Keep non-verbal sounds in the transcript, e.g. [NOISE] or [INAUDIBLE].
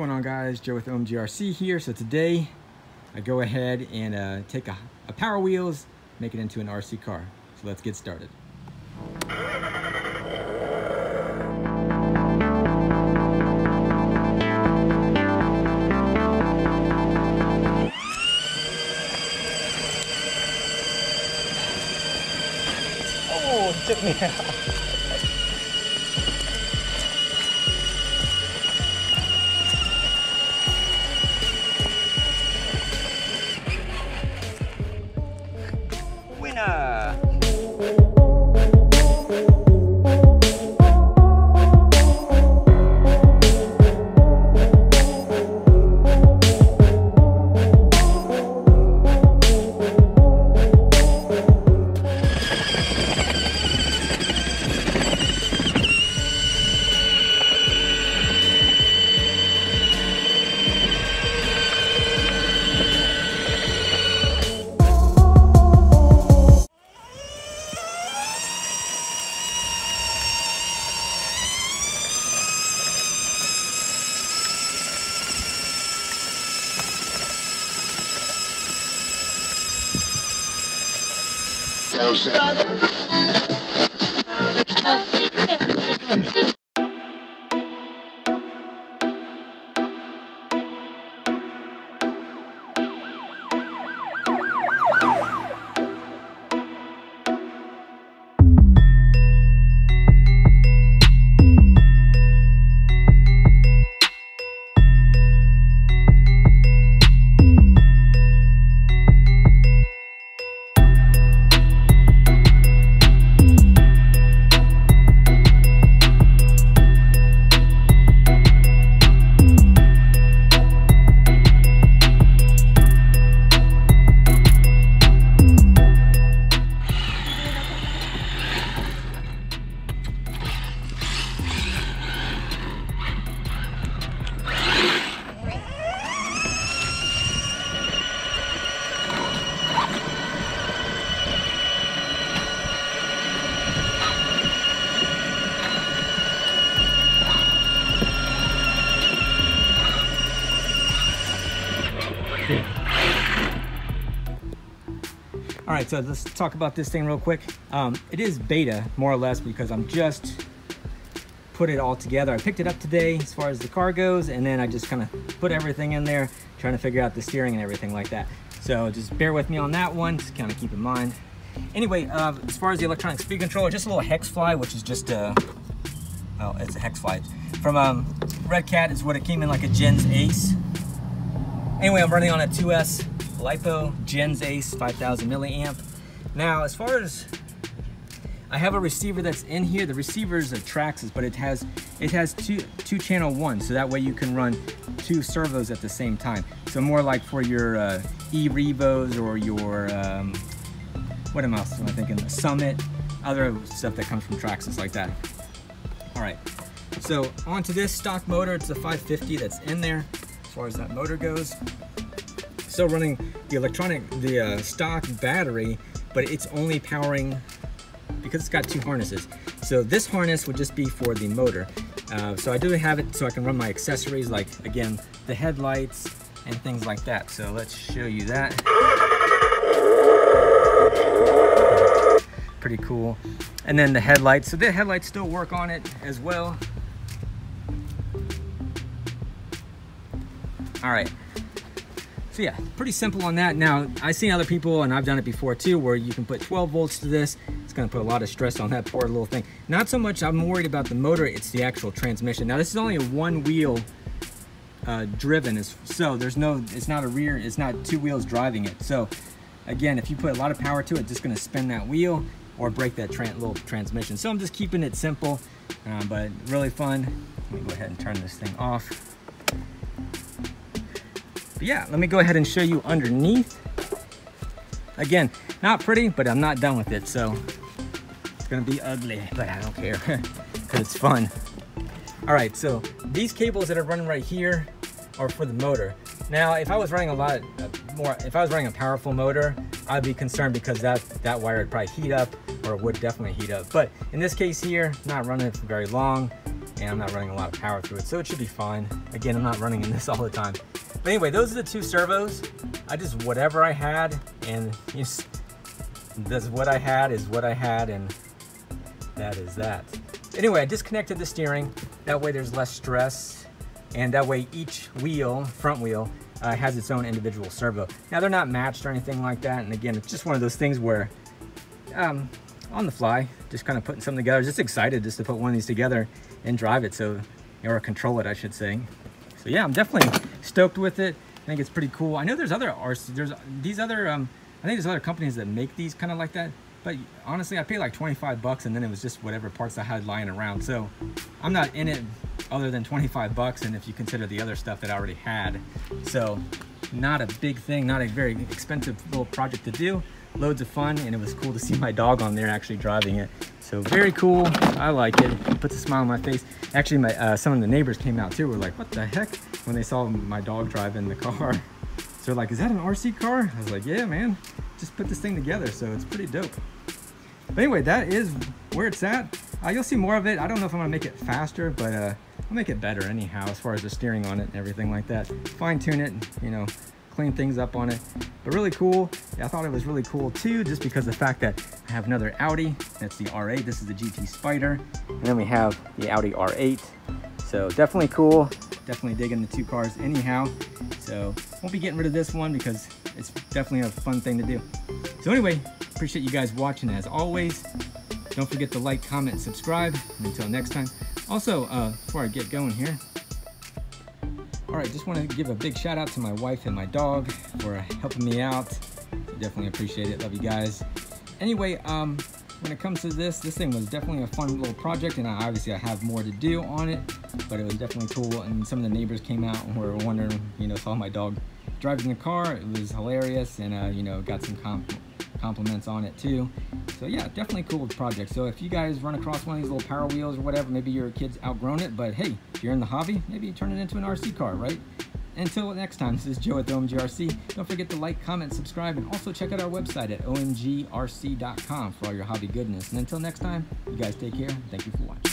going on guys? Joe with OMGRC here. So today I go ahead and uh, take a, a Power Wheels, make it into an RC car. So let's get started. Oh, took me [LAUGHS] out. winner. so sad. All right, so let's talk about this thing real quick. Um, it is beta, more or less, because I'm just put it all together. I picked it up today as far as the car goes, and then I just kind of put everything in there, trying to figure out the steering and everything like that. So just bear with me on that one, just kind of keep in mind. Anyway, uh, as far as the electronic speed controller, just a little Hexfly, which is just a, well, it's a Hexfly. From um, Redcat is what it came in like a Gens Ace. Anyway, I'm running on a 2S LiPo Gens Ace 5000 milliamp. Now, as far as I have a receiver that's in here. The receiver is a Traxxas, but it has it has two two channel one, so that way you can run two servos at the same time. So more like for your uh, e-revos or your um, what am I thinking? The summit, other stuff that comes from Traxxas like that. All right, so onto this stock motor. It's a 550 that's in there as far as that motor goes still running the electronic, the uh, stock battery, but it's only powering, because it's got two harnesses. So this harness would just be for the motor. Uh, so I do have it so I can run my accessories like, again, the headlights and things like that. So let's show you that. Pretty cool. And then the headlights. So the headlights still work on it as well. All right, so yeah, pretty simple on that. Now, I've seen other people, and I've done it before too, where you can put 12 volts to this. It's gonna put a lot of stress on that poor little thing. Not so much I'm worried about the motor, it's the actual transmission. Now, this is only a one wheel uh, driven, so there's no, it's not a rear, it's not two wheels driving it. So again, if you put a lot of power to it, it's just gonna spin that wheel or break that little transmission. So I'm just keeping it simple, uh, but really fun. Let me go ahead and turn this thing off. But yeah, let me go ahead and show you underneath. Again, not pretty, but I'm not done with it, so it's gonna be ugly, but I don't care, [LAUGHS] because it's fun. All right, so these cables that are running right here are for the motor. Now, if I was running a lot uh, more, if I was running a powerful motor, I'd be concerned because that, that wire would probably heat up or would definitely heat up. But in this case here, not running it for very long. and I'm not running a lot of power through it, so it should be fine. Again, I'm not running in this [LAUGHS] all the time. But anyway, those are the two servos. I just, whatever I had, and just, this what I had is what I had, and that is that. Anyway, I disconnected the steering. That way there's less stress, and that way each wheel, front wheel, uh, has its own individual servo. Now they're not matched or anything like that, and again, it's just one of those things where um, on the fly, just kind of putting something together. Just excited just to put one of these together and drive it, so or control it, I should say. So yeah, I'm definitely stoked with it. I think it's pretty cool. I know there's other RC, there's these other, um, I think there's other companies that make these kind of like that. But honestly, I paid like 25 bucks and then it was just whatever parts I had lying around. So I'm not in it other than 25 bucks. And if you consider the other stuff that I already had. So not a big thing, not a very expensive little project to do loads of fun and it was cool to see my dog on there actually driving it so very cool i like it it puts a smile on my face actually my uh, some of the neighbors came out too were like what the heck when they saw my dog driving the car so [LAUGHS] they're like is that an rc car i was like yeah man just put this thing together so it's pretty dope but anyway that is where it's at uh, you'll see more of it i don't know if i'm gonna make it faster but uh, i'll make it better anyhow as far as the steering on it and everything like that fine tune it you know clean things up on it. But really cool. Yeah, I thought it was really cool too, just because the fact that I have another Audi. That's the R8. This is the GT Spider. And then we have the Audi R8. So definitely cool. Definitely digging the two cars anyhow. So won't be getting rid of this one because it's definitely a fun thing to do. So anyway, appreciate you guys watching as always. Don't forget to like, comment, subscribe. And until next time. Also, uh, before I get going here, all right, just want to give a big shout out to my wife and my dog for helping me out. Definitely appreciate it. Love you guys. Anyway, um, when it comes to this, this thing was definitely a fun little project, and I, obviously I have more to do on it, but it was definitely cool. And some of the neighbors came out and were wondering, you know, saw my dog driving the car. It was hilarious, and uh, you know, got some comp compliments on it too. So yeah, definitely cool project. So if you guys run across one of these little power wheels or whatever, maybe your kid's outgrown it, but hey, if you're in the hobby, maybe you turn it into an RC car, right? Until next time, this is Joe at the OMGRC. Don't forget to like, comment, subscribe, and also check out our website at omgrc.com for all your hobby goodness. And until next time, you guys take care. Thank you for watching.